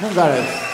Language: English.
Não garanto.